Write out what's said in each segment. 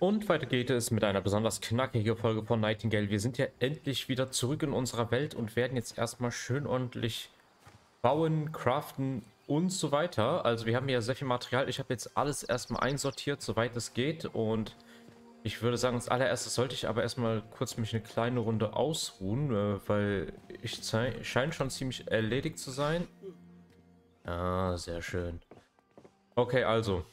Und weiter geht es mit einer besonders knackigen Folge von Nightingale. Wir sind ja endlich wieder zurück in unserer Welt und werden jetzt erstmal schön ordentlich bauen, craften und so weiter. Also wir haben hier sehr viel Material. Ich habe jetzt alles erstmal einsortiert, soweit es geht. Und ich würde sagen, als allererstes sollte ich aber erstmal kurz mich eine kleine Runde ausruhen, äh, weil ich scheine schon ziemlich erledigt zu sein. Ah, sehr schön. Okay, also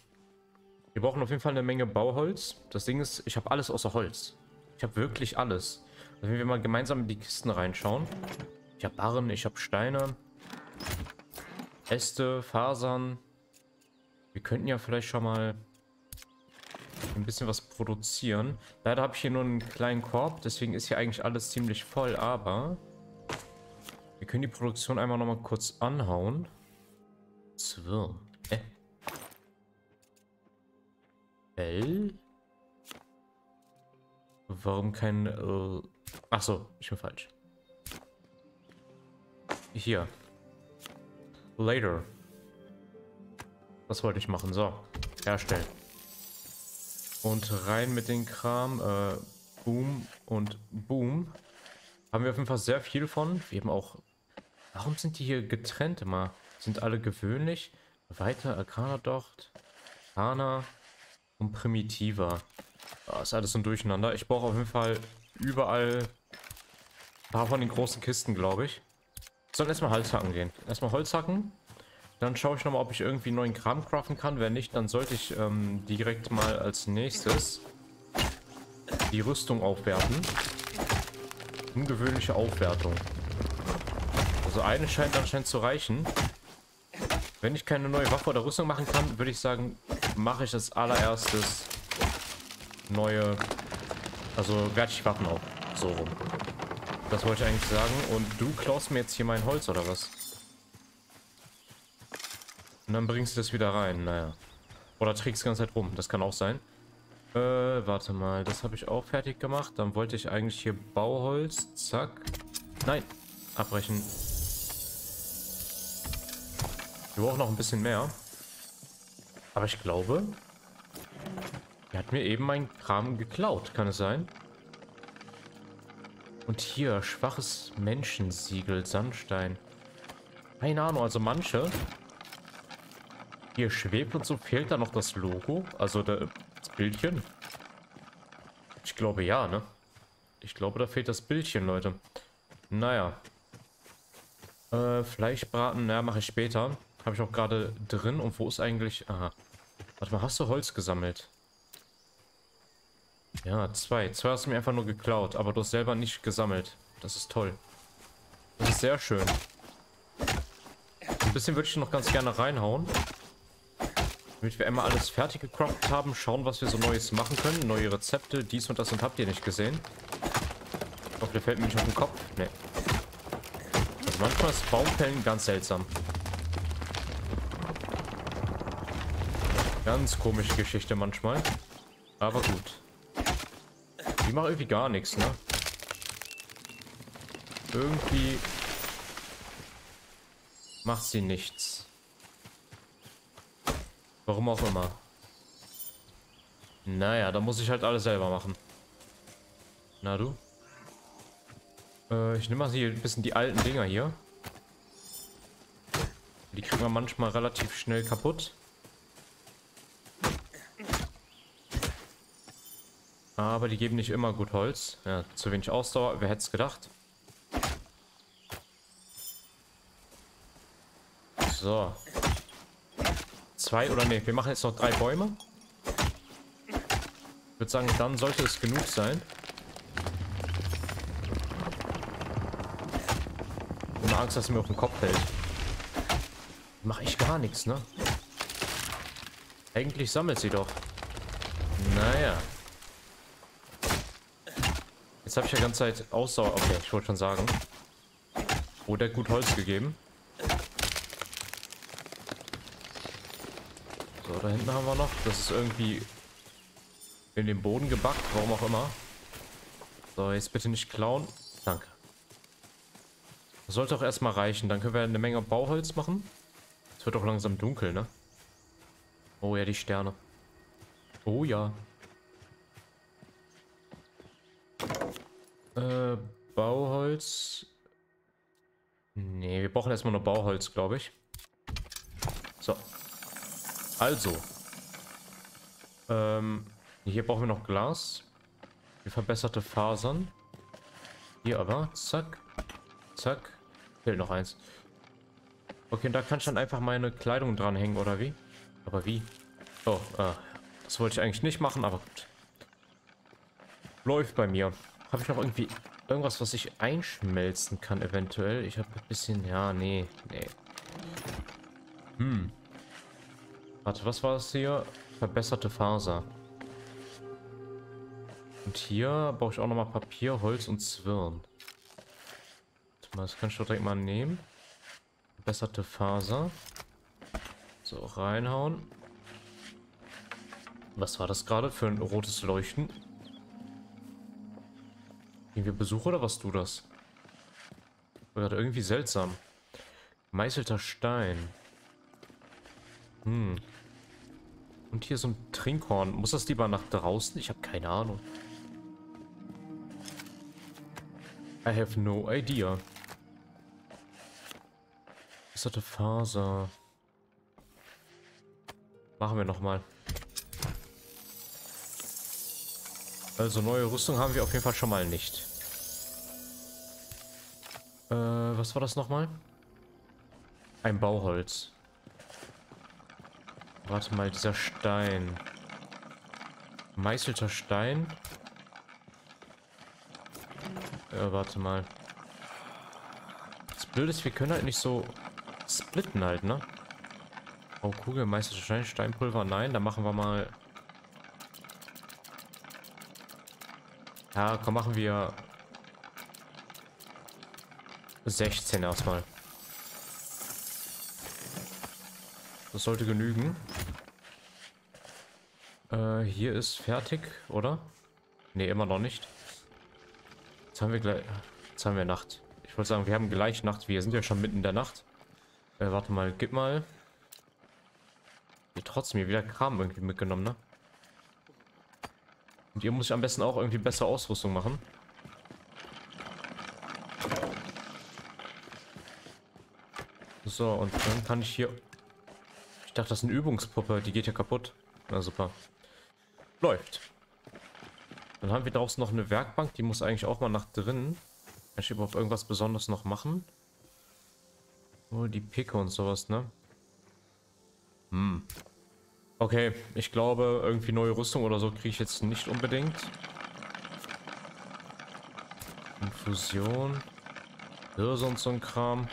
wir brauchen auf jeden Fall eine Menge Bauholz. Das Ding ist, ich habe alles außer Holz. Ich habe wirklich alles. Also wenn wir mal gemeinsam in die Kisten reinschauen. Ich habe Barren, ich habe Steine. Äste, Fasern. Wir könnten ja vielleicht schon mal ein bisschen was produzieren. Leider habe ich hier nur einen kleinen Korb, deswegen ist hier eigentlich alles ziemlich voll, aber wir können die Produktion einmal noch mal kurz anhauen. Zwirn. Äh. L? Warum kein... Äh, Achso, ich bin falsch. Hier. Later. Was wollte ich machen? So. Herstellen. Und rein mit den Kram. Äh, Boom und Boom. Haben wir auf jeden Fall sehr viel von. Wir haben auch... Warum sind die hier getrennt immer? Sind alle gewöhnlich? Weiter, Arcana Docht. Arcana und primitiver. Das ist alles so ein Durcheinander. Ich brauche auf jeden Fall überall ein paar von den großen Kisten, glaube ich. Sollen erstmal Holz hacken gehen. Erstmal Holz hacken. Dann schaue ich nochmal, ob ich irgendwie neuen Kram craften kann. Wenn nicht, dann sollte ich ähm, direkt mal als nächstes die Rüstung aufwerten. Ungewöhnliche Aufwertung. Also eine scheint anscheinend zu reichen. Wenn ich keine neue Waffe oder Rüstung machen kann, würde ich sagen, mache ich als allererstes neue, also ich Waffen auf. So rum. Das wollte ich eigentlich sagen. Und du klaust mir jetzt hier mein Holz, oder was? Und dann bringst du das wieder rein, naja. Oder trägst die ganze Zeit rum, das kann auch sein. Äh, warte mal, das habe ich auch fertig gemacht. Dann wollte ich eigentlich hier Bauholz, zack. Nein, abbrechen. Wir brauchen noch ein bisschen mehr. Aber ich glaube, er hat mir eben meinen Kram geklaut. Kann es sein? Und hier, schwaches Menschensiegel, Sandstein. Keine Ahnung, also manche. Hier schwebt und so. Fehlt da noch das Logo? Also das Bildchen? Ich glaube ja, ne? Ich glaube, da fehlt das Bildchen, Leute. Naja. Äh, Fleischbraten, naja, mache ich später. Habe ich auch gerade drin. Und wo ist eigentlich... Aha. Warte mal, hast du Holz gesammelt? Ja, zwei. Zwei hast du mir einfach nur geklaut, aber du hast selber nicht gesammelt. Das ist toll. Das ist sehr schön. Ein bisschen würde ich noch ganz gerne reinhauen. Damit wir einmal alles fertig gecraftet haben, schauen, was wir so Neues machen können. Neue Rezepte, dies und das und habt ihr nicht gesehen. Ich hoffe, der fällt mir nicht auf den Kopf. Nee. Also manchmal ist Baumfällen ganz seltsam. Ganz komische Geschichte manchmal. Aber gut. Die machen irgendwie gar nichts, ne? Irgendwie macht sie nichts. Warum auch immer. Naja, da muss ich halt alles selber machen. Na du? Äh, ich nehme mal hier ein bisschen die alten Dinger hier. Die kriegen wir manchmal relativ schnell kaputt. Aber die geben nicht immer gut Holz. Ja, zu wenig Ausdauer. Wer hätte es gedacht? So. Zwei oder ne, wir machen jetzt noch drei Bäume. Ich würde sagen, dann sollte es genug sein. Ohne Angst, dass es mir auf den Kopf fällt. Mache ich gar nichts, ne? Eigentlich sammelt sie doch. Naja. Jetzt habe ich ja ganze Zeit Ausdauer. Okay, ich wollte schon sagen. Oh, der hat gut Holz gegeben. So, da hinten haben wir noch. Das ist irgendwie in den Boden gebackt, warum auch immer. So, jetzt bitte nicht klauen. Danke. Das sollte auch erstmal reichen. Dann können wir eine Menge Bauholz machen. Es wird auch langsam dunkel, ne? Oh ja, die Sterne. Oh ja. Äh, Bauholz. Nee, wir brauchen erstmal nur Bauholz, glaube ich. So. Also. Ähm, hier brauchen wir noch Glas. Hier verbesserte Fasern. Hier aber. Zack. Zack. Fehlt noch eins. Okay, da kann ich dann einfach meine Kleidung dranhängen, oder wie? Aber wie? Oh, äh, das wollte ich eigentlich nicht machen, aber gut. Läuft bei mir. Habe ich noch irgendwie irgendwas, was ich einschmelzen kann, eventuell? Ich habe ein bisschen... Ja, nee, nee. Hm. Warte, was war es hier? Verbesserte Faser. Und hier brauche ich auch nochmal Papier, Holz und Zwirn. Das kann ich doch direkt mal nehmen. Verbesserte Faser. So, reinhauen. Was war das gerade für ein rotes Leuchten? Kriegen wir Besuch oder was du das? War irgendwie seltsam. Meißelter Stein. Hm. Und hier so ein Trinkhorn. Muss das lieber nach draußen? Ich habe keine Ahnung. I have no idea. Besserte Faser. Machen wir nochmal. Also neue Rüstung haben wir auf jeden Fall schon mal nicht. Äh, was war das nochmal? Ein Bauholz. Warte mal, dieser Stein. Meißelter Stein. Äh, warte mal. Das Blöde ist, wir können halt nicht so splitten halt, ne? Oh, Kugel, Meißelter Stein, Steinpulver, nein. Dann machen wir mal Ja, komm, machen wir 16 erstmal. Das sollte genügen. Äh, hier ist fertig, oder? Ne, immer noch nicht. Jetzt haben wir gleich... Jetzt haben wir Nacht. Ich wollte sagen, wir haben gleich Nacht. Wir sind ja schon mitten in der Nacht. Äh, warte mal, gib mal. Hier trotzdem hier wieder Kram irgendwie mitgenommen, ne? Und hier muss ich am besten auch irgendwie bessere Ausrüstung machen. So, und dann kann ich hier... Ich dachte, das ist eine Übungspuppe. Die geht ja kaputt. Na super. Läuft. Dann haben wir draußen noch eine Werkbank. Die muss eigentlich auch mal nach drinnen. Kann ich überhaupt irgendwas Besonderes noch machen? Oh, die Picke und sowas, ne? Hm. Okay, ich glaube, irgendwie neue Rüstung oder so kriege ich jetzt nicht unbedingt. Infusion. Hirse und so ein Kram.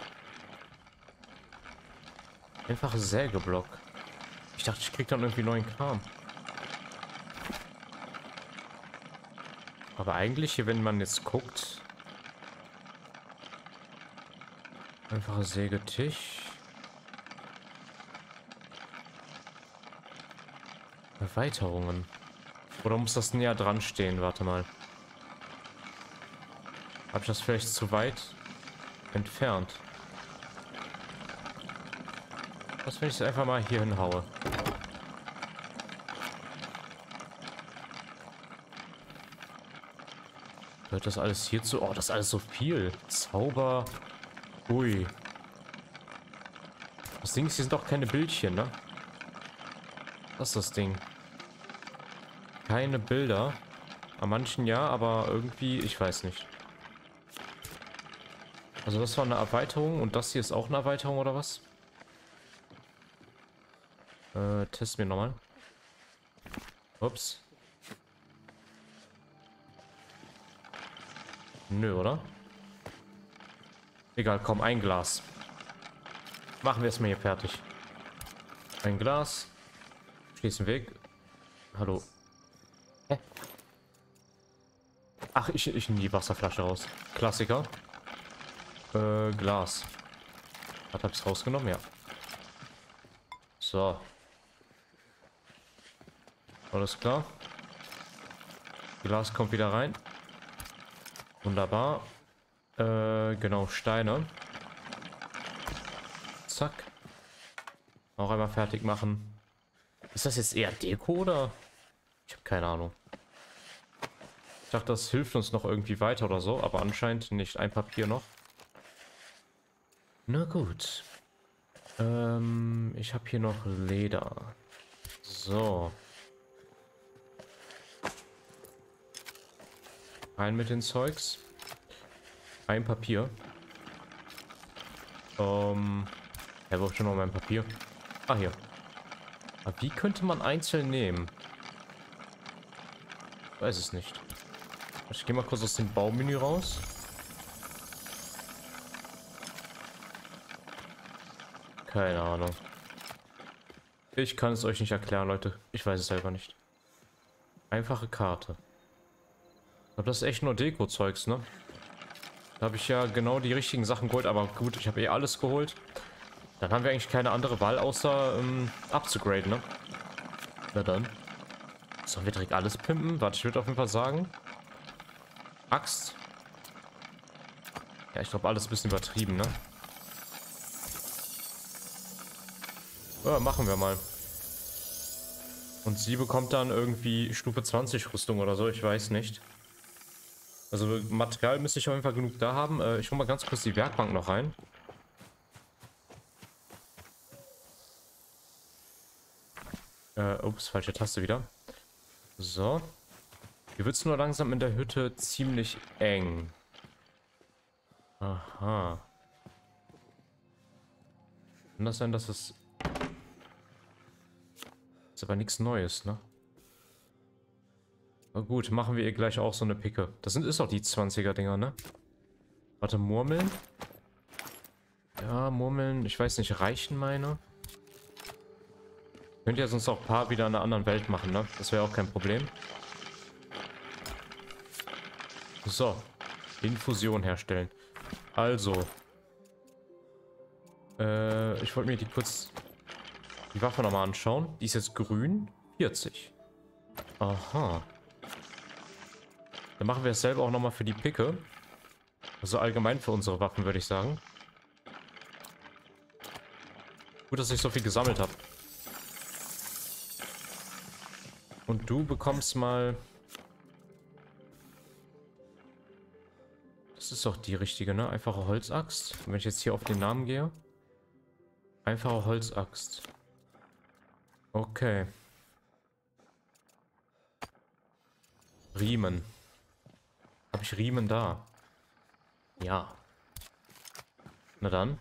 Einfach Sägeblock. Ich dachte, ich krieg dann irgendwie neuen Kram. Aber eigentlich wenn man jetzt guckt... Einfacher Sägetisch. Erweiterungen. Oder muss das näher dran stehen? Warte mal. Habe ich das vielleicht zu weit entfernt? Was, wenn ich es einfach mal hier hinhaue? Hört das alles hierzu? Oh, das ist alles so viel. Zauber. Ui. Das Ding ist, hier sind doch keine Bildchen, ne? Das ist das Ding keine Bilder. An manchen ja, aber irgendwie, ich weiß nicht. Also das war eine Erweiterung und das hier ist auch eine Erweiterung oder was? Äh, testen wir nochmal. Ups. Nö, oder? Egal, komm, ein Glas. Machen wir es mal hier fertig. Ein Glas. Schließen Weg. Hallo. Ach, ich, ich nehme die Wasserflasche raus. Klassiker. Äh, Glas. Hat hab's rausgenommen? Ja. So. Alles klar. Glas kommt wieder rein. Wunderbar. Äh, genau, Steine. Zack. Auch einmal fertig machen. Ist das jetzt eher Deko oder? Ich habe keine Ahnung. Dachte, das hilft uns noch irgendwie weiter oder so, aber anscheinend nicht. Ein Papier noch. Na gut. Ähm, ich habe hier noch Leder. So. Rein mit den Zeugs. Ein Papier. Ähm, ja, wo schon noch mein Papier? Ah, hier. Aber wie könnte man einzeln nehmen? Weiß es nicht. Ich gehe mal kurz aus dem Baumenü raus. Keine Ahnung. Ich kann es euch nicht erklären, Leute. Ich weiß es selber nicht. Einfache Karte. Aber das ist echt nur Deko-Zeugs, ne? Da habe ich ja genau die richtigen Sachen geholt, aber gut, ich habe eh alles geholt. Dann haben wir eigentlich keine andere Wahl, außer ähm, abzugraden, ne? Na dann. Sollen wir direkt alles pimpen? Warte, ich würde auf jeden Fall sagen. Axt. Ja, ich glaube, alles ein bisschen übertrieben, ne? Ja, machen wir mal. Und sie bekommt dann irgendwie Stufe 20 Rüstung oder so, ich weiß nicht. Also Material müsste ich auf jeden Fall genug da haben. Äh, ich hole mal ganz kurz die Werkbank noch rein. Äh, ups, falsche Taste wieder. So. Hier wird es nur langsam in der Hütte ziemlich eng. Aha. Kann das sein, dass es... Ist aber nichts Neues, ne? Na gut, machen wir ihr gleich auch so eine Picke. Das sind ist auch die 20er-Dinger, ne? Warte, Murmeln? Ja, Murmeln, ich weiß nicht, reichen meine? Könnt ihr sonst auch ein paar wieder in einer anderen Welt machen, ne? Das wäre auch kein Problem. So. Infusion herstellen. Also. Äh, ich wollte mir die kurz die Waffe nochmal anschauen. Die ist jetzt grün. 40. Aha. Dann machen wir es selber auch nochmal für die Picke. Also allgemein für unsere Waffen, würde ich sagen. Gut, dass ich so viel gesammelt habe. Und du bekommst mal... Ist doch die richtige, ne? Einfache Holzaxt. Wenn ich jetzt hier auf den Namen gehe. Einfache Holzaxt. Okay. Riemen. Habe ich Riemen da? Ja. Na dann.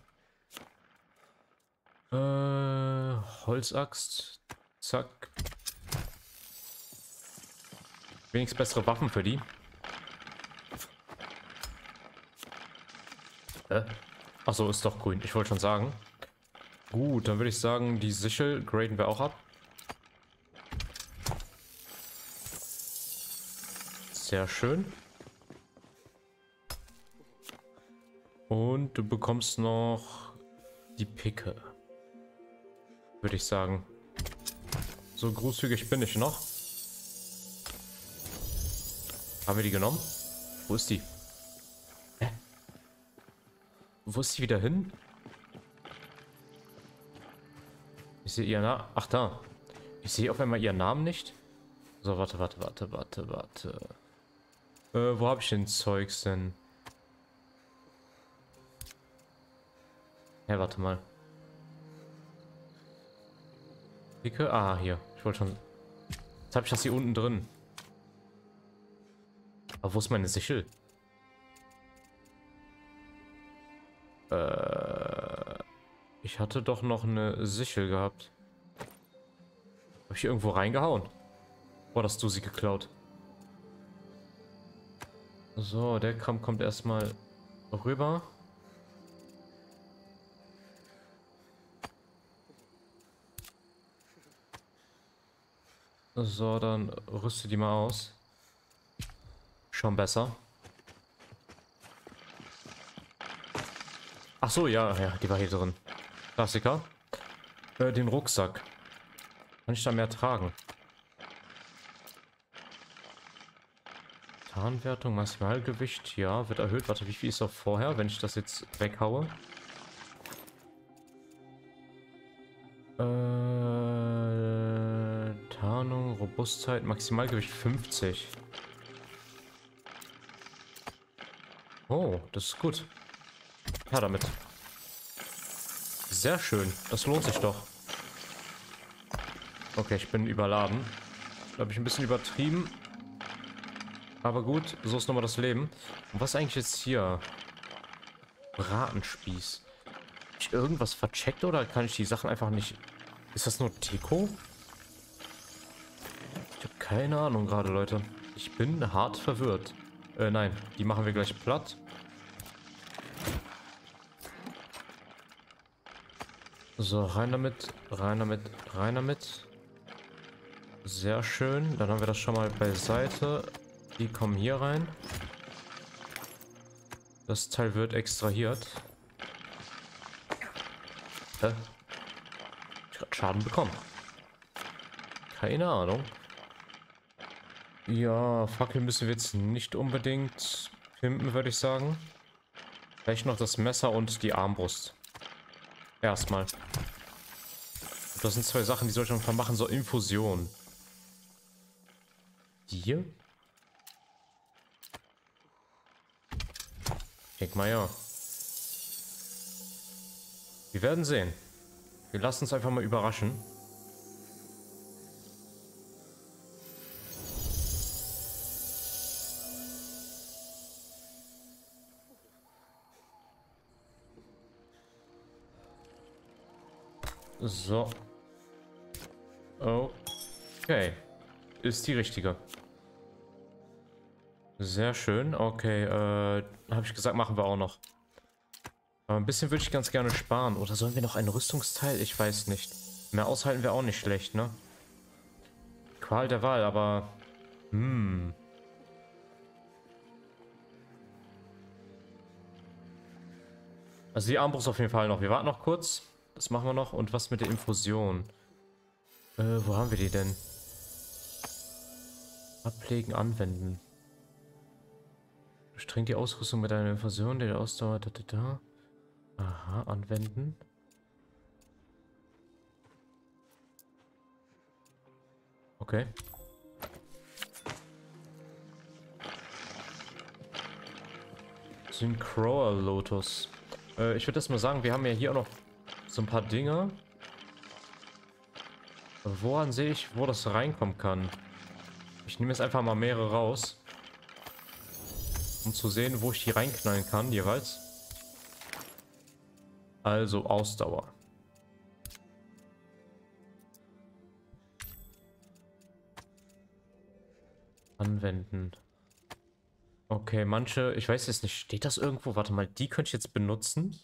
Äh, Holzaxt. Zack. Wenigstens bessere Waffen für die. Äh? Achso, ist doch grün. Ich wollte schon sagen. Gut, dann würde ich sagen, die Sichel graden wir auch ab. Sehr schön. Und du bekommst noch die Picke. Würde ich sagen. So großzügig bin ich noch. Haben wir die genommen? Wo ist die? Wo ist die wieder hin? Ich sehe ihren Namen. Ach, da. Ich sehe auf einmal ihren Namen nicht. So, warte, warte, warte, warte, warte. Äh, wo habe ich den Zeugs denn? Ja, warte mal. Dicke? Ah, hier. Ich wollte schon... Jetzt habe ich das hier unten drin. Aber wo ist meine Sichel? Äh, ich hatte doch noch eine Sichel gehabt. Habe ich irgendwo reingehauen? Boah, hast du sie geklaut. So, der Kram kommt erstmal rüber. So, dann rüste die mal aus. Schon besser. Ach so, ja, ja, die war hier drin. Klassiker. Äh, den Rucksack. Kann ich da mehr tragen? Tarnwertung, Maximalgewicht, ja, wird erhöht. Warte, wie viel ist auch vorher, wenn ich das jetzt weghaue? Äh, Tarnung, Robustheit, Maximalgewicht 50. Oh, das ist gut. Ja, damit. Sehr schön. Das lohnt sich doch. Okay, ich bin überladen. Glaube ich ein bisschen übertrieben. Aber gut, so ist nochmal das Leben. Und was eigentlich jetzt hier? Bratenspieß. Hab ich irgendwas vercheckt oder kann ich die Sachen einfach nicht... Ist das nur Tico? Ich habe keine Ahnung gerade, Leute. Ich bin hart verwirrt. Äh, nein. Die machen wir gleich platt. So, rein damit, rein damit, rein damit. Sehr schön. Dann haben wir das schon mal beiseite. Die kommen hier rein. Das Teil wird extrahiert. Hä? Ich hab Schaden bekommen. Keine Ahnung. Ja, Fackel müssen wir jetzt nicht unbedingt pimpen, würde ich sagen. Vielleicht noch das Messer und die Armbrust. Erstmal. Das sind zwei Sachen, die soll ich noch machen. So, Infusion. Hier? Denk mal ja. Wir werden sehen. Wir lassen uns einfach mal überraschen. So. Okay. Ist die richtige. Sehr schön. Okay, äh, habe ich gesagt, machen wir auch noch. Aber ein bisschen würde ich ganz gerne sparen. Oder sollen wir noch ein Rüstungsteil? Ich weiß nicht. Mehr aushalten wäre auch nicht schlecht, ne? Qual der Wahl, aber... Hm... Also die Armbrust auf jeden Fall noch. Wir warten noch kurz. Das machen wir noch. Und was mit der Infusion? Äh, wo haben wir die denn? Ablegen, anwenden. Streng die Ausrüstung mit einer Infusion, der Ausdauer. Da, da, da. Aha, anwenden. Okay. Syncroa Lotus. Äh, ich würde das mal sagen, wir haben ja hier auch noch so ein paar Dinge. Woran sehe ich, wo das reinkommen kann? Ich nehme jetzt einfach mal mehrere raus. Um zu sehen, wo ich die reinknallen kann, jeweils. Also Ausdauer. Anwenden. Okay, manche, ich weiß jetzt nicht, steht das irgendwo? Warte mal, die könnte ich jetzt benutzen.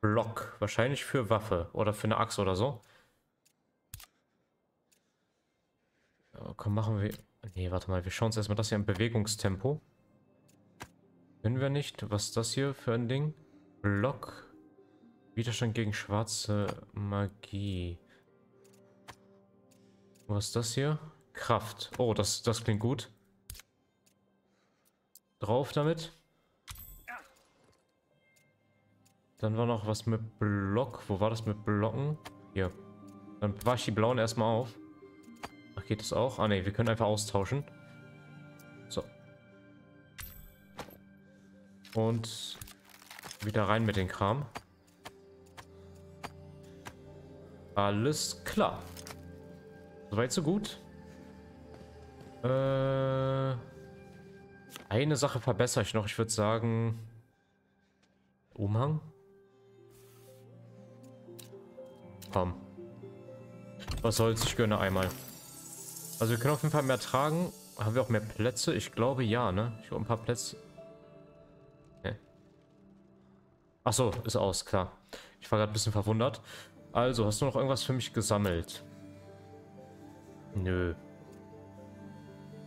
Block, wahrscheinlich für Waffe oder für eine Axt oder so. Komm, machen wir... Nee, warte mal, wir schauen uns erstmal das hier im Bewegungstempo. Können wir nicht. Was ist das hier für ein Ding? Block. Widerstand gegen schwarze Magie. Was ist das hier? Kraft. Oh, das, das klingt gut. Drauf damit. Dann war noch was mit Block. Wo war das mit Blocken? Hier. Dann wasche ich die blauen erstmal auf. Ach, geht das auch? Ah, ne, wir können einfach austauschen. So. Und wieder rein mit dem Kram. Alles klar. Soweit so gut. Äh, eine Sache verbessere ich noch. Ich würde sagen... Umhang? Komm. Was soll's, ich gönne einmal. Also wir können auf jeden Fall mehr tragen. Haben wir auch mehr Plätze? Ich glaube ja, ne? Ich habe ein paar Plätze. Nee. Achso, ist aus, klar. Ich war gerade ein bisschen verwundert. Also, hast du noch irgendwas für mich gesammelt? Nö.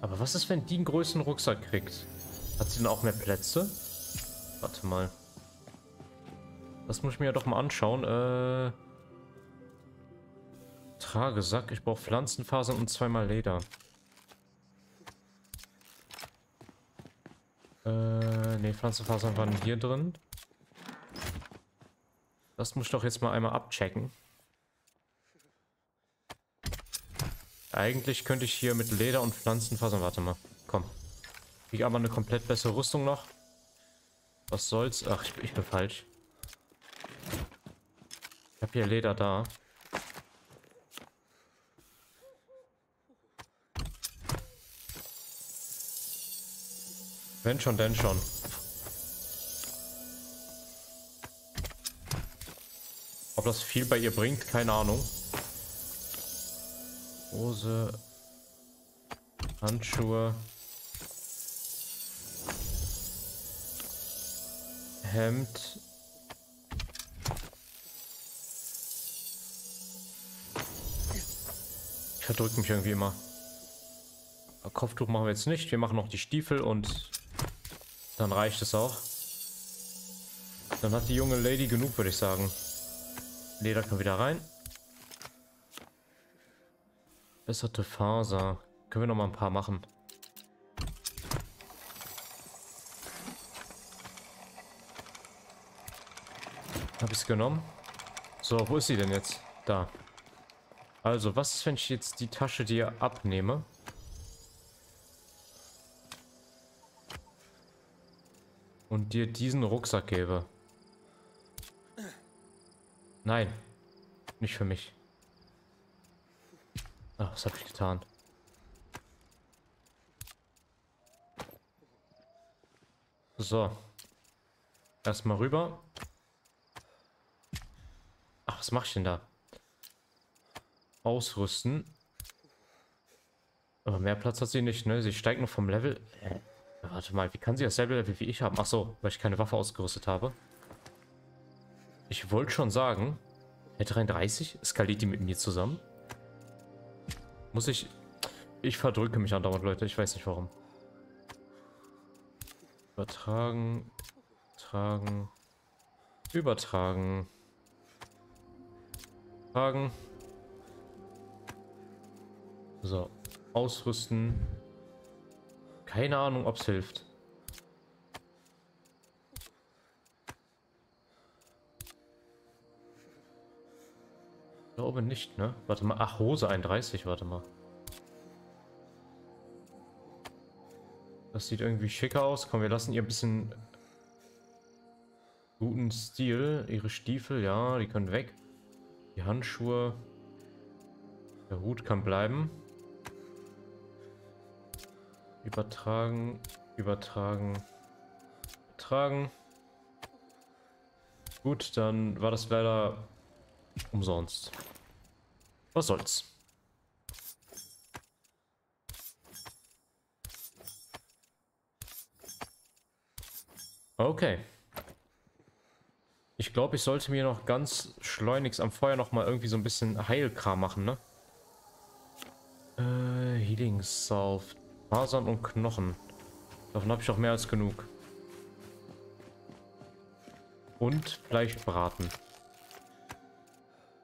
Aber was ist, wenn die einen größeren Rucksack kriegt? Hat sie denn auch mehr Plätze? Warte mal. Das muss ich mir ja doch mal anschauen. Äh... Tragesack. Ich brauche Pflanzenfasern und zweimal Leder. Äh, ne, Pflanzenfasern waren hier drin. Das muss ich doch jetzt mal einmal abchecken. Eigentlich könnte ich hier mit Leder und Pflanzenfasern... Warte mal, komm. Ich aber eine komplett bessere Rüstung noch. Was soll's? Ach, ich, ich bin falsch. Ich habe hier Leder da. Wenn schon, denn schon. Ob das viel bei ihr bringt, keine Ahnung. Hose. Handschuhe. Hemd. Ich verdrücke mich irgendwie immer. Kopftuch machen wir jetzt nicht. Wir machen noch die Stiefel und dann reicht es auch. Dann hat die junge Lady genug, würde ich sagen. Leder kann wieder rein. Besserte Faser. Können wir noch mal ein paar machen. Habe ich es genommen? So, wo ist sie denn jetzt? Da. Also, was ist, wenn ich jetzt die Tasche dir abnehme? Und dir diesen Rucksack gebe? Nein. Nicht für mich. Ach, was habe ich getan? So. Erstmal rüber. Ach, was mache ich denn da? Ausrüsten. Aber mehr Platz hat sie nicht, ne? Sie steigt noch vom Level. Äh, warte mal, wie kann sie dasselbe Level wie ich haben? Ach so, weil ich keine Waffe ausgerüstet habe. Ich wollte schon sagen, der 33 skaliert die mit mir zusammen. Muss ich... Ich verdrücke mich andauernd, Leute. Ich weiß nicht warum. Übertragen. Tragen. Übertragen. Tragen. So. Ausrüsten. Keine Ahnung, ob es hilft. glaube nicht, ne? Warte mal. Ach, Hose 31, warte mal. Das sieht irgendwie schicker aus. Komm, wir lassen ihr ein bisschen guten Stil. Ihre Stiefel, ja, die können weg. Die Handschuhe. Der Hut kann bleiben. Übertragen, übertragen, übertragen. Gut, dann war das leider Umsonst. Was soll's. Okay. Ich glaube, ich sollte mir noch ganz schleunigst am Feuer noch mal irgendwie so ein bisschen Heilkram machen, ne? Äh, Healing Salve. Fasern und Knochen. Davon habe ich auch mehr als genug. Und Fleisch braten.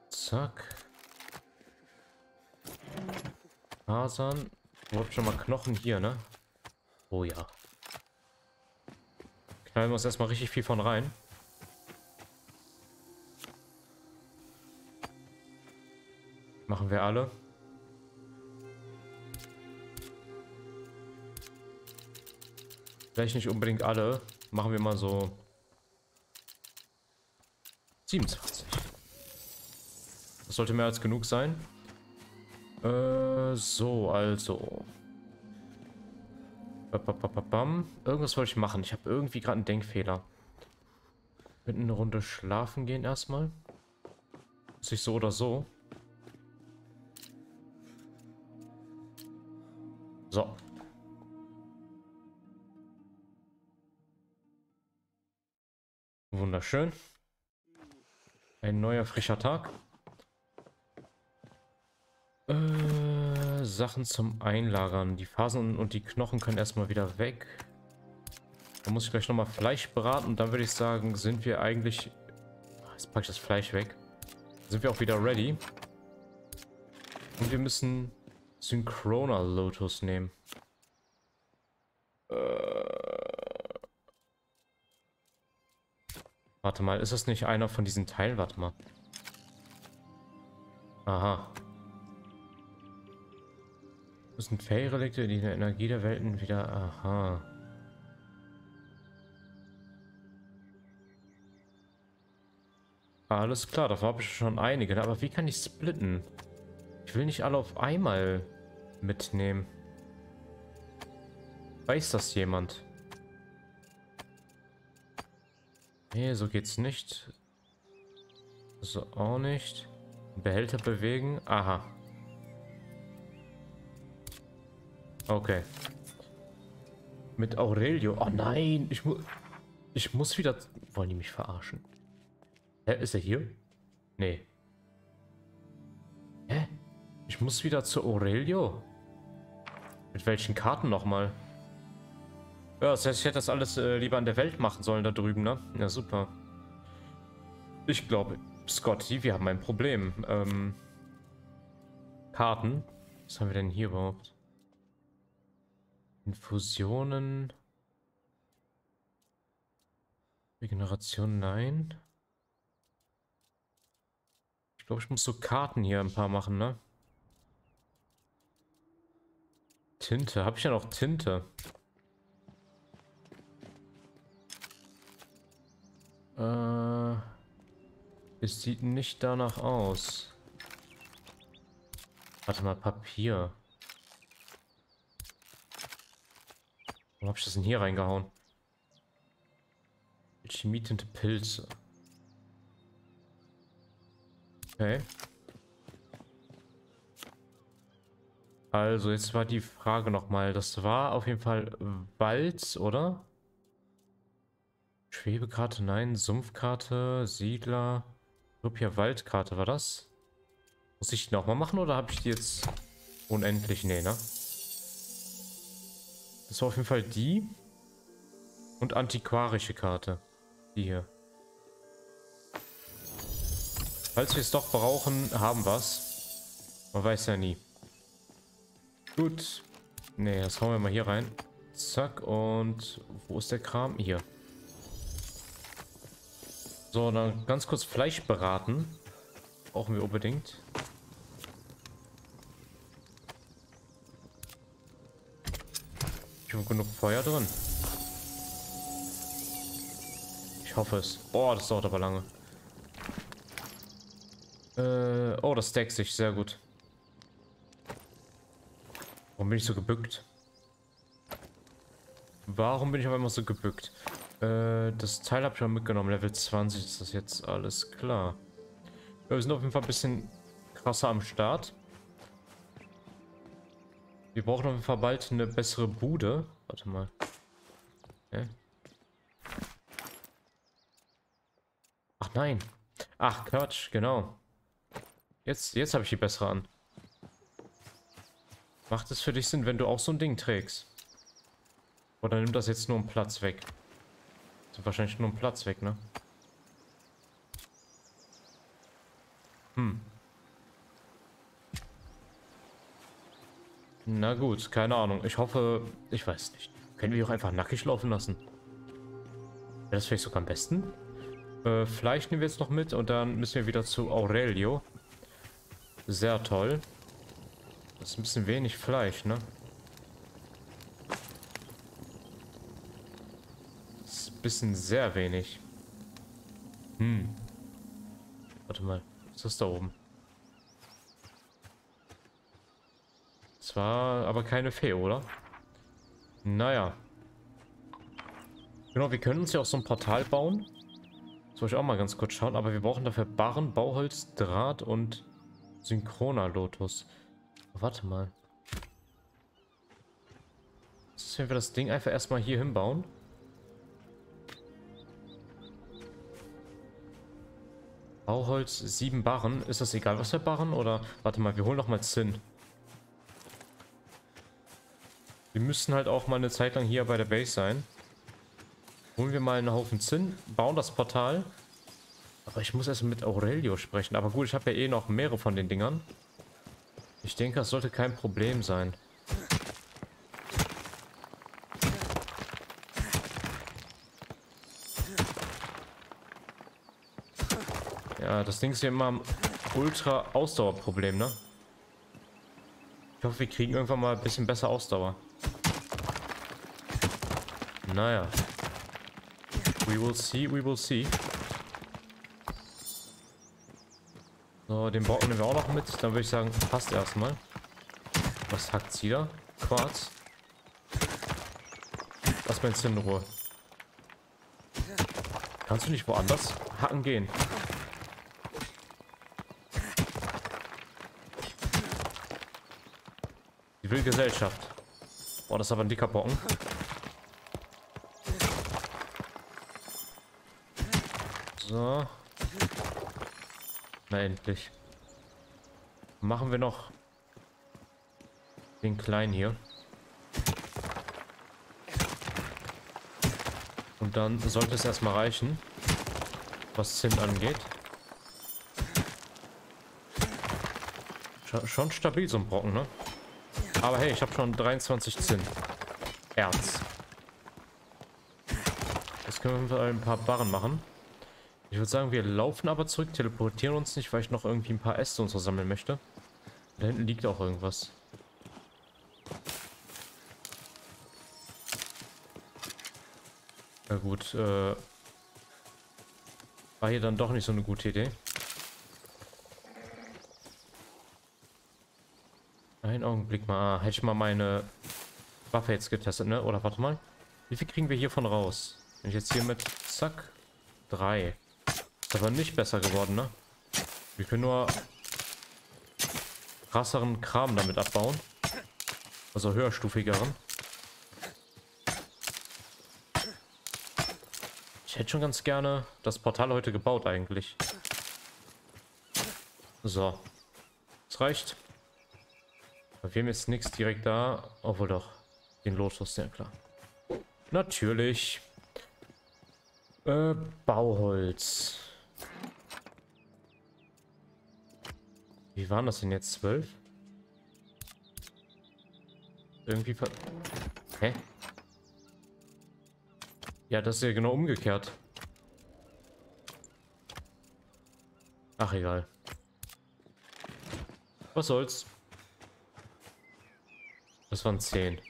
Zack. Fasern. Überhaupt schon mal Knochen hier, ne? Oh ja. Knallen wir uns erstmal richtig viel von rein. Machen wir alle. Vielleicht nicht unbedingt alle. Machen wir mal so 27. Das sollte mehr als genug sein. Äh, so, also. Irgendwas wollte ich machen. Ich habe irgendwie gerade einen Denkfehler. Mit eine Runde schlafen gehen erstmal. Muss ich so oder so. So. Wunderschön. Ein neuer frischer Tag. Äh, Sachen zum Einlagern. Die Fasern und die Knochen können erstmal wieder weg. Da muss ich gleich nochmal Fleisch braten und dann würde ich sagen, sind wir eigentlich... Jetzt packe ich das Fleisch weg. Sind wir auch wieder ready. Und wir müssen Synchroner Lotus nehmen. Äh... Warte mal, ist das nicht einer von diesen Teilen? Warte mal. Aha. Das sind Fährelikte, die in der Energie der Welten wieder... Aha. Alles klar, davon habe ich schon einige. Ne? Aber wie kann ich splitten? Ich will nicht alle auf einmal mitnehmen. Weiß das jemand? Nee, so geht's nicht. So auch nicht. Behälter bewegen. Aha. Okay. Mit Aurelio. Oh nein, ich muss... Ich muss wieder... Wollen die mich verarschen? Hä, ist er hier? Nee. Hä? Ich muss wieder zu Aurelio? Mit welchen Karten nochmal? Ja, das heißt, ich hätte das alles äh, lieber an der Welt machen sollen da drüben, ne? Ja, super. Ich glaube, Scotty, wir haben ein Problem. Ähm, Karten. Was haben wir denn hier überhaupt? Infusionen. Regeneration, nein. Ich glaube, ich muss so Karten hier ein paar machen, ne? Tinte. Habe ich ja noch Tinte? Äh, es sieht nicht danach aus. Warte mal, Papier. Warum habe ich das denn hier reingehauen? Chemietinte Pilze. Okay. Also, jetzt war die Frage nochmal. Das war auf jeden Fall Wald, oder? Schwebekarte, nein. Sumpfkarte, Siedler. Rupia Waldkarte, war das? Muss ich die nochmal machen oder habe ich die jetzt unendlich? Nee, ne? Das war auf jeden Fall die. Und antiquarische Karte. Die hier. Falls wir es doch brauchen, haben wir es. Man weiß ja nie. Gut. Ne, das hauen wir mal hier rein. Zack, und wo ist der Kram? Hier. So, dann ganz kurz Fleisch beraten. Brauchen wir unbedingt. Ich habe genug Feuer drin. Ich hoffe es. Boah, das dauert aber lange. Äh, oh, das deckt sich. Sehr gut. Warum bin ich so gebückt? Warum bin ich auf einmal so gebückt? Äh, das Teil habe ich schon mitgenommen. Level 20 ist das jetzt alles klar. Wir sind auf jeden Fall ein bisschen krasser am Start. Wir brauchen auf jeden Fall bald eine bessere Bude. Warte mal. Okay. Ach nein. Ach, Quatsch, genau. Jetzt, jetzt habe ich die bessere an. Macht es für dich Sinn, wenn du auch so ein Ding trägst? Oder nimmt das jetzt nur einen Platz weg? Ist wahrscheinlich nur einen Platz weg, ne? Hm. Na gut, keine Ahnung. Ich hoffe, ich weiß nicht. Können wir auch einfach nackig laufen lassen? Wäre das vielleicht sogar am besten? Äh, Fleisch nehmen wir jetzt noch mit und dann müssen wir wieder zu Aurelio. Sehr toll. Das ist ein bisschen wenig Fleisch, ne? Ein bisschen sehr wenig. Hm. Warte mal. Was ist da oben? Zwar aber keine Fee, oder? Naja. Genau, wir können uns ja auch so ein Portal bauen. Soll ich auch mal ganz kurz schauen. Aber wir brauchen dafür Barren, Bauholz, Draht und Synchroner Lotus. Oh, warte mal. Wenn wir das Ding einfach erstmal hier hinbauen? Bauholz, sieben Barren. Ist das egal, was wir barren? Oder, warte mal, wir holen noch mal Zinn. Wir müssen halt auch mal eine Zeit lang hier bei der Base sein. Holen wir mal einen Haufen Zinn, bauen das Portal. Aber ich muss erst mit Aurelio sprechen. Aber gut, ich habe ja eh noch mehrere von den Dingern. Ich denke, das sollte kein Problem sein. Ja, das Ding ist ja immer ein ultra Ausdauerproblem, ne? Ich hoffe, wir kriegen irgendwann mal ein bisschen besser Ausdauer. Naja. We will see, we will see. So, den Brocken nehmen wir auch noch mit. Dann würde ich sagen, passt erstmal. Was hackt sie da? Quarz. Lass mal in Ruhe. Kannst du nicht woanders hacken gehen? Die will Gesellschaft. Boah, das ist aber ein dicker Brocken. So. Na endlich. Machen wir noch den kleinen hier. Und dann sollte es erstmal reichen, was Zinn angeht. Schon stabil so ein Brocken, ne? Aber hey, ich habe schon 23 Zinn. Erz. Jetzt können wir ein paar Barren machen. Ich würde sagen, wir laufen aber zurück, teleportieren uns nicht, weil ich noch irgendwie ein paar Äste und so sammeln möchte. Da hinten liegt auch irgendwas. Na gut, äh... War hier dann doch nicht so eine gute Idee. Einen Augenblick mal. Ah, hätte ich mal meine Waffe jetzt getestet, ne? Oder warte mal. Wie viel kriegen wir hiervon raus? Wenn ich jetzt hier mit... Zack. Drei. Ist aber nicht besser geworden, ne? Wir können nur krasseren Kram damit abbauen. Also höherstufigeren. Ich hätte schon ganz gerne das Portal heute gebaut eigentlich. So. Das reicht. Wir haben jetzt nichts direkt da. Obwohl doch. Den Lotus, ja klar. Natürlich. Äh, Bauholz. Wie waren das denn jetzt? Zwölf? Irgendwie ver... Hä? Ja, das ist ja genau umgekehrt. Ach, egal. Was soll's. Das waren zehn.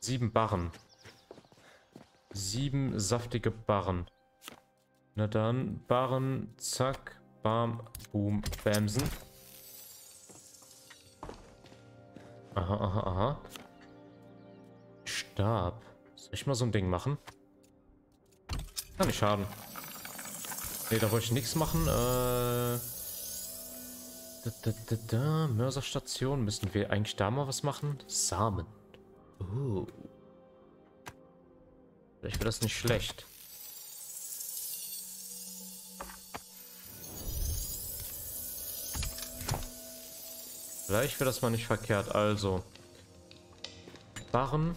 Sieben Barren. Sieben saftige Barren. Na dann, Barren, zack, bam, boom, bamsen. Aha, aha, aha. Stab. Soll ich mal so ein Ding machen? Kann nicht schaden. Ne, da wollte ich nichts machen. Äh, da, da, da, da. Mörserstation. Müssen wir eigentlich da mal was machen? Samen. Uh. Vielleicht wäre das nicht schlecht. Vielleicht wäre das mal nicht verkehrt. Also. Barren.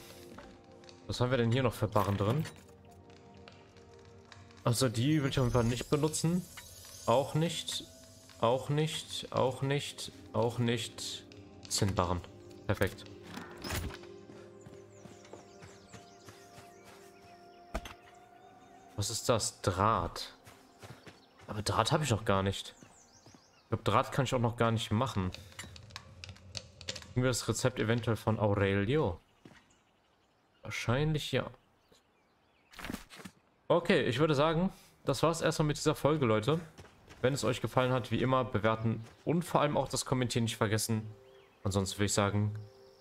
Was haben wir denn hier noch für Barren drin? Also die will ich auf jeden Fall nicht benutzen. Auch nicht. Auch nicht. Auch nicht. Auch nicht. Zinnbarren. Perfekt. Was ist das? Draht. Aber Draht habe ich noch gar nicht. Ich glaube, Draht kann ich auch noch gar nicht machen. Kriegen wir das Rezept eventuell von Aurelio? Wahrscheinlich ja. Okay, ich würde sagen, das war es erstmal mit dieser Folge, Leute. Wenn es euch gefallen hat, wie immer, bewerten und vor allem auch das Kommentieren nicht vergessen. Ansonsten würde ich sagen,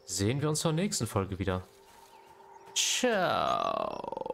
sehen wir uns zur nächsten Folge wieder. Ciao.